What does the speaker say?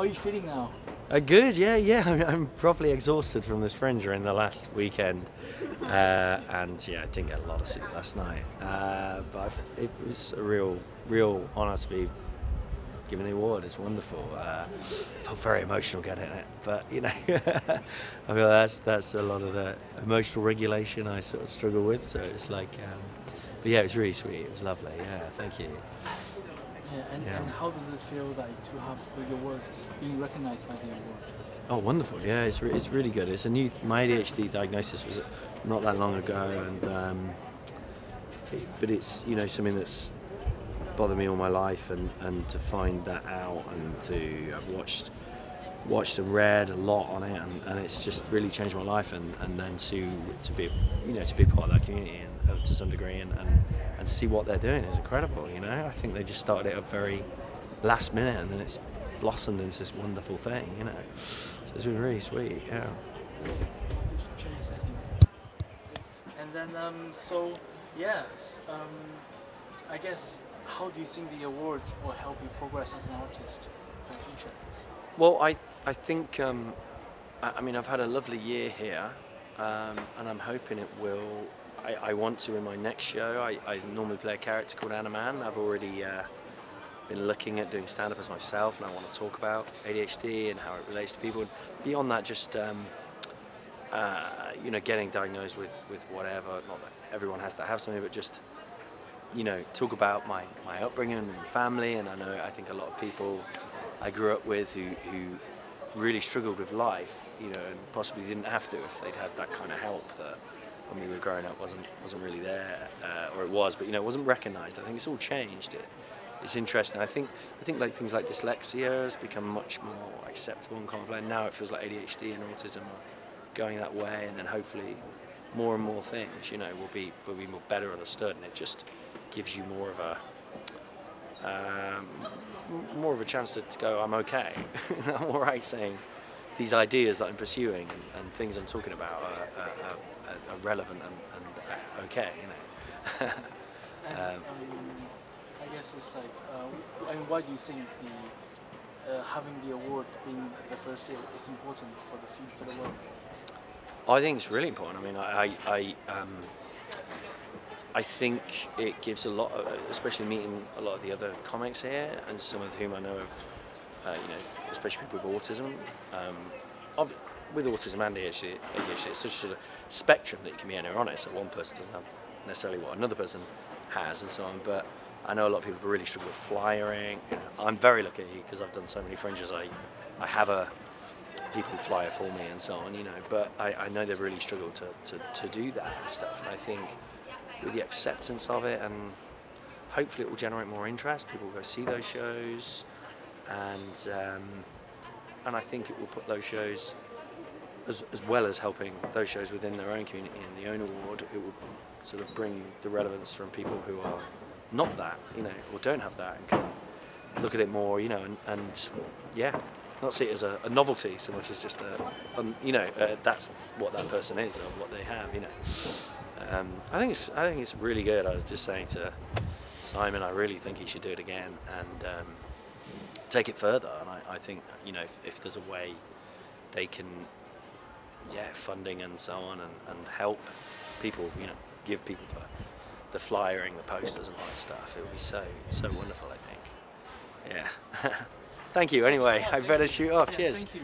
how are you feeling now? Uh, good, yeah, yeah. I'm, I'm properly exhausted from this fringe during the last weekend, uh, and yeah, I didn't get a lot of sleep last night. Uh, but I've, it was a real, real honour to be given the award. It's wonderful. Uh, I felt very emotional getting it, but you know, I feel that's that's a lot of the emotional regulation I sort of struggle with. So it's like, um, but yeah, it was really sweet. It was lovely. Yeah, thank you. Yeah, and, Yeah. and how does it feel like to have your work being recognized by the award? Oh, wonderful! Yeah, it's, re- it's really good. It's a new. My ADHD diagnosis was not that long ago, and um, it, but it's you know something that's bothered me all my life, and, and to find that out, and to I've watched watched and read a lot on it, and, and it's just really changed my life, and, and then to to be you know to be part of that community and uh, to some degree, and, and and see what they're doing is incredible. You know, I think they just started it up very last minute, and then it's blossomed into this wonderful thing. You know, so it's been really sweet. Yeah. This picture is at him. Good. And then, um, so, yeah, um, I guess, how do you think the award will help you progress as an artist for the future? Well, I I think um, I, I mean I've had a lovely year here, um, and I'm hoping it will. I, I want to in my next show. I, I normally play a character called Anna Mann. I've already uh, been looking at doing stand up as myself, and I want to talk about ADHD and how it relates to people. And beyond that, just um, uh, you know, getting diagnosed with with whatever. Not that everyone has to have something, but just you know, talk about my, my upbringing and family, and I know I think a lot of people I grew up with who, who really struggled with life, you know, and possibly didn't have to if they'd had that kind of help that when we were growing up wasn't wasn't really there, uh, or it was, but you know, it wasn't recognised. I think it's all changed. It, it's interesting. I think I think like things like dyslexia has become much more acceptable and commonplace. Now it feels like ADHD and autism are going that way, and then hopefully more and more things, you know, will be will be more better understood, and it just gives you more of a um, more of a chance to, to go, I'm okay, I'm all right saying these ideas that I'm pursuing and, and things I'm talking about are, are, are, are relevant and, and uh, okay, you know. And Um, um, I guess it's like, uh, and why do you think the uh, having the award being the first year is important for the future for the work? I think it's really important. I mean, I, I, I, um, I think it gives a lot, of, especially meeting a lot of the other comics here, and some of whom I know of, uh, you know, especially people with autism. Um, with autism and ADHD, ADHD, it's such a spectrum that you can be anywhere on it. So one person doesn't have necessarily what another person has, and so on. But I know a lot of people really struggle with flyering. You know, I'm very lucky because I've done so many fringes. I, I have a people who fly for me and so on, you know. But I, I know they've really struggled to, to, to do that and stuff. And I think with the acceptance of it and hopefully it will generate more interest. People will go see those shows, and um, and I think it will put those shows as, as well as helping those shows within their own community and the own award. It will sort of bring the relevance from people who are not that, you know, or don't have that, and can look at it more, you know, and, and yeah, not see it as a, a novelty so much as just a, um, you know, uh, that's what that person is or what they have, you know. Um, I think it's I think it's really good. I was just saying to Simon, I really think he should do it again and um, take it further. And I, I think you know if, if there's a way they can, yeah, funding and so on, and, and help people, you know, give people the, the flyering, the posters, and all that stuff. It would be so so wonderful. I think. Yeah. Thank you. Anyway, I better shoot off. Yes, Cheers. Thank you.